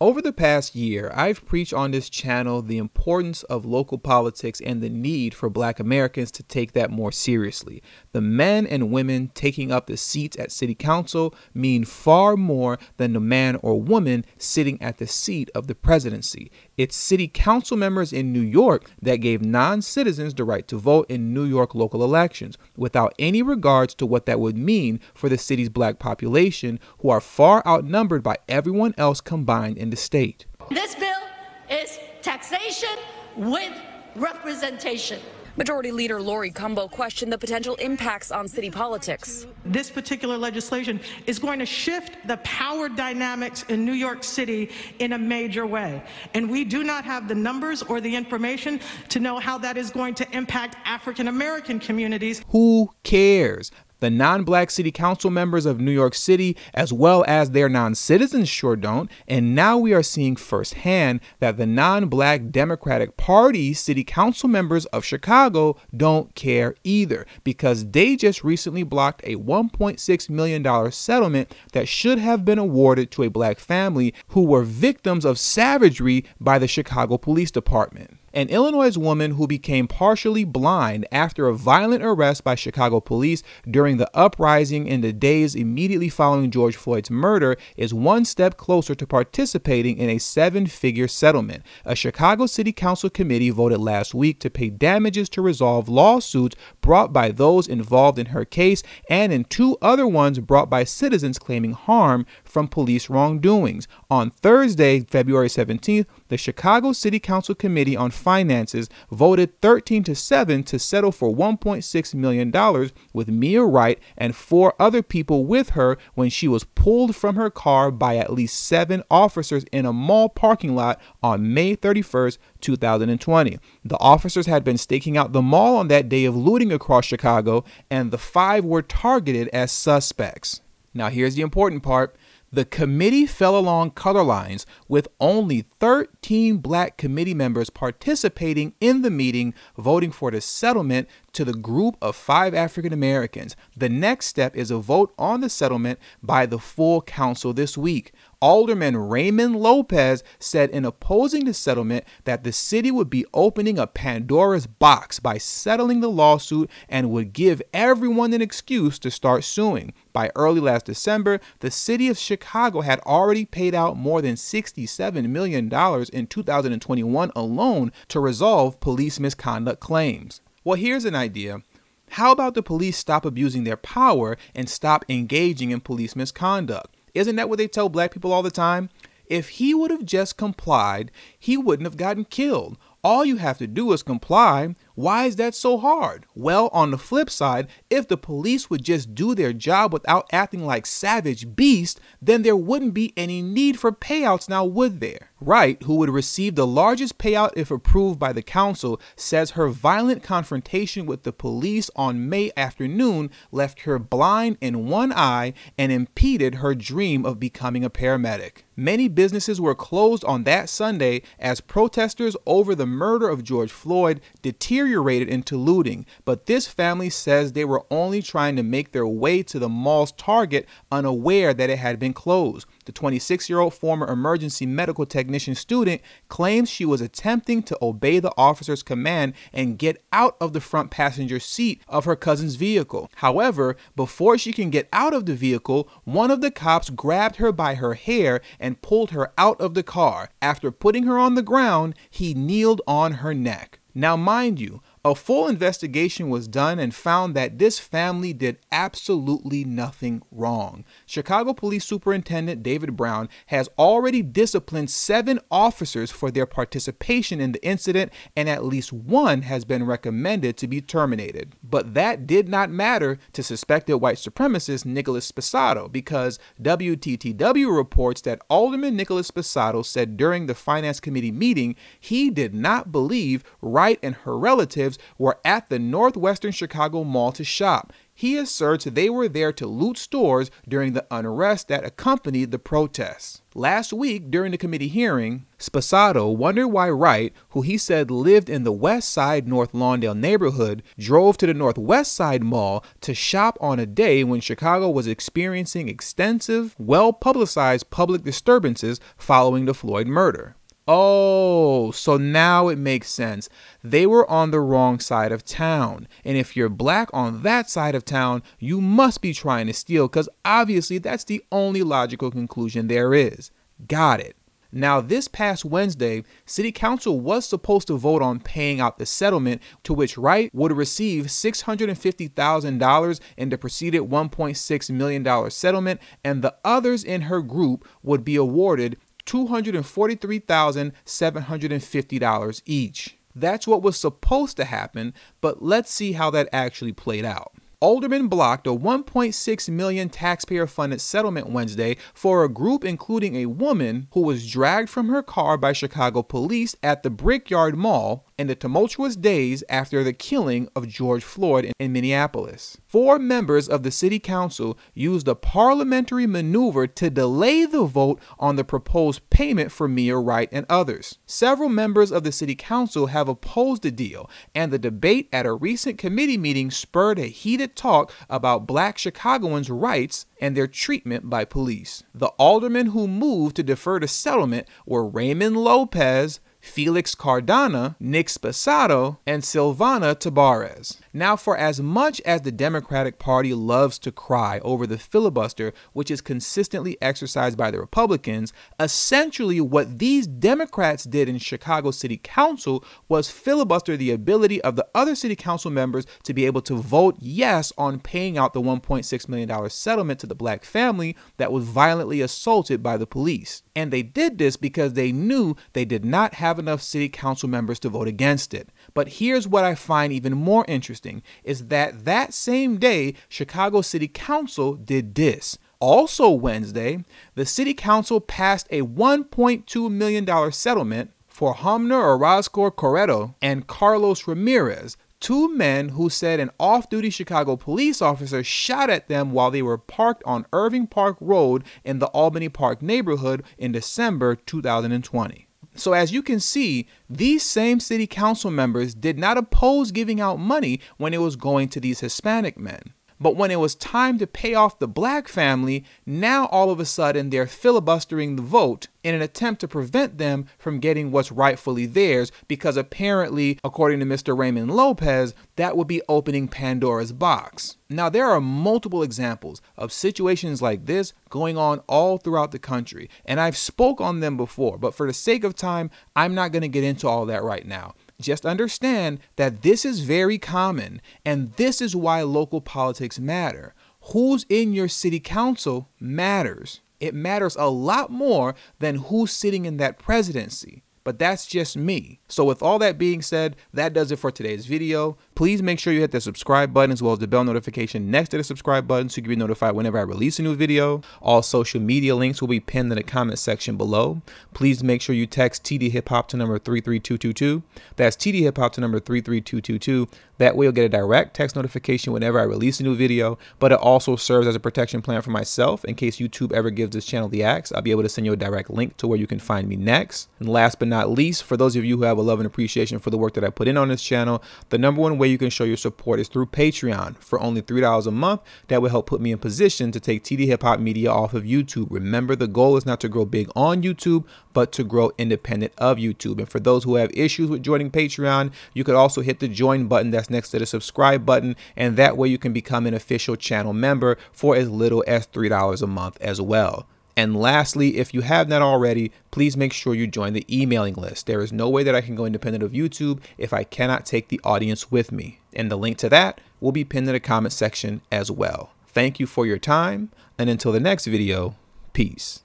Over the past year, I've preached on this channel the importance of local politics and the need for black Americans to take that more seriously. The men and women taking up the seats at city council mean far more than the man or woman sitting at the seat of the presidency. It's city council members in New York that gave non citizens the right to vote in New York local elections without any regards to what that would mean for the city's black population, who are far outnumbered by everyone else combined in the state. This bill is taxation with representation. Majority Leader Laurie Cumbo questioned the potential impacts on city politics. This particular legislation is going to shift the power dynamics in New York City in a major way. And we do not have the numbers or the information to know how that is going to impact African American communities. Who cares? The non black city council members of New York City, as well as their non citizens, sure don't. And now we are seeing firsthand that the non black Democratic Party city council members of Chicago don't care either because they just recently blocked a $1.6 million settlement that should have been awarded to a black family who were victims of savagery by the Chicago Police Department. An Illinois woman who became partially blind after a violent arrest by Chicago police during the uprising in the days immediately following George Floyd's murder is one step closer to participating in a seven figure settlement. A Chicago City Council committee voted last week to pay damages to resolve lawsuits brought by those involved in her case and in two other ones brought by citizens claiming harm from police wrongdoings. On Thursday, February 17th, the Chicago City Council Committee on Finances voted 13 to 7 to settle for $1.6 million with Mia Wright and four other people with her when she was pulled from her car by at least seven officers in a mall parking lot on May 31st, 2020. The officers had been staking out the mall on that day of looting across Chicago, and the five were targeted as suspects. Now, here's the important part the committee fell along color lines with only 13 black committee members participating in the meeting, voting for the settlement to the group of five African Americans. The next step is a vote on the settlement by the full council this week. Alderman Raymond Lopez said in opposing the settlement that the city would be opening a Pandora's box by settling the lawsuit and would give everyone an excuse to start suing. By early last December, the city of Chicago had already paid out more than $67 million in 2021 alone to resolve police misconduct claims. Well, here's an idea. How about the police stop abusing their power and stop engaging in police misconduct? Isn't that what they tell black people all the time? If he would have just complied, he wouldn't have gotten killed. All you have to do is comply. Why is that so hard? Well, on the flip side, if the police would just do their job without acting like savage beasts, then there wouldn't be any need for payouts now, would there? Wright, who would receive the largest payout if approved by the council, says her violent confrontation with the police on May afternoon left her blind in one eye and impeded her dream of becoming a paramedic. Many businesses were closed on that Sunday as protesters over the murder of George Floyd deteriorated into looting, but this family says they were only trying to make their way to the mall's target unaware that it had been closed. The 26 year old former emergency medical technician student claims she was attempting to obey the officer's command and get out of the front passenger seat of her cousin's vehicle. However, before she can get out of the vehicle, one of the cops grabbed her by her hair and pulled her out of the car. After putting her on the ground, he kneeled on her neck. Now, mind you, a full investigation was done and found that this family did absolutely nothing wrong. Chicago Police Superintendent David Brown has already disciplined seven officers for their participation in the incident, and at least one has been recommended to be terminated. But that did not matter to suspected white supremacist Nicholas Sposato because WTTW reports that Alderman Nicholas Sposato said during the Finance Committee meeting he did not believe Wright and her relatives were at the Northwestern Chicago Mall to shop. He asserts they were there to loot stores during the unrest that accompanied the protests. Last week, during the committee hearing, Sposato wondered why Wright, who he said lived in the West Side North Lawndale neighborhood, drove to the Northwest Side Mall to shop on a day when Chicago was experiencing extensive, well publicized public disturbances following the Floyd murder. Oh, so now it makes sense. They were on the wrong side of town. And if you're black on that side of town, you must be trying to steal because obviously that's the only logical conclusion there is. Got it. Now, this past Wednesday, City Council was supposed to vote on paying out the settlement, to which Wright would receive $650,000 in the preceded $1.6 million settlement, and the others in her group would be awarded $243,750 each. That's what was supposed to happen, but let's see how that actually played out. Alderman blocked a 1.6 million taxpayer funded settlement Wednesday for a group including a woman who was dragged from her car by Chicago police at the Brickyard Mall in the tumultuous days after the killing of George Floyd in Minneapolis. Four members of the city council used a parliamentary maneuver to delay the vote on the proposed payment for Mia Wright and others. Several members of the city council have opposed the deal, and the debate at a recent committee meeting spurred a heated talk about black Chicagoans' rights and their treatment by police. The aldermen who moved to defer the settlement were Raymond Lopez, Felix Cardona, Nick Sposato, and Silvana Tabares. Now, for as much as the Democratic Party loves to cry over the filibuster, which is consistently exercised by the Republicans, essentially what these Democrats did in Chicago City Council was filibuster the ability of the other city council members to be able to vote yes on paying out the $1.6 million settlement to the black family that was violently assaulted by the police. And they did this because they knew they did not have enough city council members to vote against it. But here's what I find even more interesting is that that same day, Chicago City Council did this. Also, Wednesday, the City Council passed a $1.2 million settlement for Hamner Orozco Corredo and Carlos Ramirez, two men who said an off duty Chicago police officer shot at them while they were parked on Irving Park Road in the Albany Park neighborhood in December 2020. So, as you can see, these same city council members did not oppose giving out money when it was going to these Hispanic men. But when it was time to pay off the black family, now all of a sudden they're filibustering the vote in an attempt to prevent them from getting what's rightfully theirs because apparently, according to Mr. Raymond Lopez, that would be opening Pandora's box. Now, there are multiple examples of situations like this going on all throughout the country, and I've spoke on them before, but for the sake of time, I'm not going to get into all that right now. Just understand that this is very common, and this is why local politics matter. Who's in your city council matters. It matters a lot more than who's sitting in that presidency. But that's just me. So with all that being said, that does it for today's video. Please make sure you hit the subscribe button as well as the bell notification next to the subscribe button so you can be notified whenever I release a new video. All social media links will be pinned in the comment section below. Please make sure you text TD Hip Hop to number 33222. That's TD Hip Hop to number 33222. That way you'll get a direct text notification whenever I release a new video, but it also serves as a protection plan for myself in case YouTube ever gives this channel the axe. I'll be able to send you a direct link to where you can find me next. And last but not least, for those of you who have a love and appreciation for the work that I put in on this channel, the number one way you can show your support is through Patreon. For only $3 a month, that will help put me in position to take TD Hip Hop Media off of YouTube. Remember, the goal is not to grow big on YouTube, but to grow independent of YouTube. And for those who have issues with joining Patreon, you could also hit the join button that's next to the subscribe button, and that way you can become an official channel member for as little as $3 a month as well. And lastly, if you have not already, please make sure you join the emailing list. There is no way that I can go independent of YouTube if I cannot take the audience with me. And the link to that will be pinned in the comment section as well. Thank you for your time, and until the next video, peace.